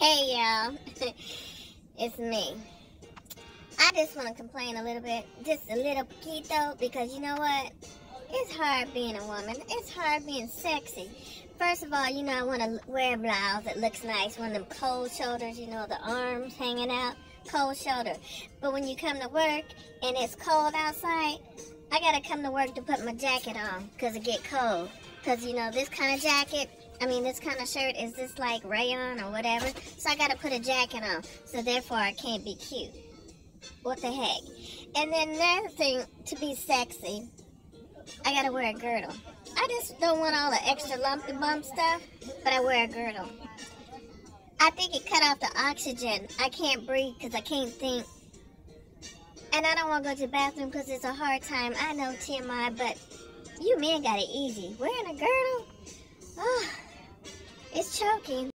Hey y'all, it's me. I just want to complain a little bit, just a little poquito, because you know what? It's hard being a woman. It's hard being sexy. First of all, you know, I want to wear a blouse that looks nice, one of them cold shoulders, you know, the arms hanging out, cold shoulder. But when you come to work and it's cold outside, I gotta come to work to put my jacket on, because it get cold. Because, you know, this kind of jacket, I mean, this kind of shirt is just like rayon or whatever. So I got to put a jacket on. So therefore, I can't be cute. What the heck? And then another thing, to be sexy, I got to wear a girdle. I just don't want all the extra lumpy bump stuff, but I wear a girdle. I think it cut off the oxygen. I can't breathe because I can't think. And I don't want to go to the bathroom because it's a hard time. I know TMI, but you men got it easy. Wearing a girdle? Oh, it's choking.